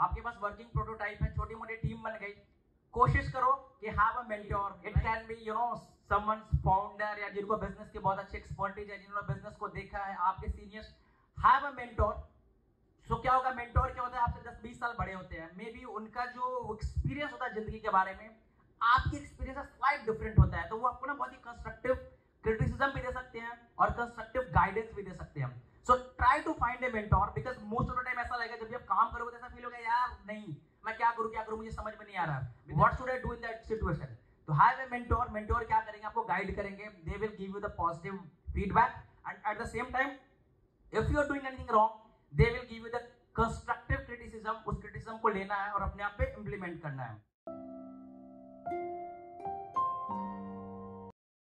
आपके पास working prototype है छोटी मोटी टीम बन गई। कोशिश करो कि have a mentor it can be you know someone founder या जिनको बिज़नेस की बहुत अच्छी एक्सपर्टीज है जिन्होंने बिज़नेस को देखा है आपके seniors have a mentor so क्या होगा? मेंटोर क्या होता है? आपसे 10 20 साल बड़े होते हैं। मे बी उनका जो एक्सपीरियंस होता है ज़िंदगी के बारे में आपकी एक्सपीरियंस स्लाइट डिफरेंट होता है। तो वो आपको ना बहुत ही कंस्ट्रक्टिव क्रिटिसिज्म भी दे सकते हैं और कंस्ट्रक्टिव गाइडेंस भी दे सकते हैं। Find a mentor because most of the time ऐसा लगेगा, जब भी आप काम करोगे तो ऐसा फील होगा, यार, नहीं, मैं क्या करूँ क्या करूँ, मुझे समझ में नहीं आ रहा। What should I do in that situation तो हैव ए मेंटोर मेंटोर क्या करेंगे, आपको गाइड करेंगे they will give you the positive feedback and at the same time if you are doing anything wrong they will give you the constructive criticism उस criticism को लेना है और अपने आप पे इंप्लीमेंट करना है।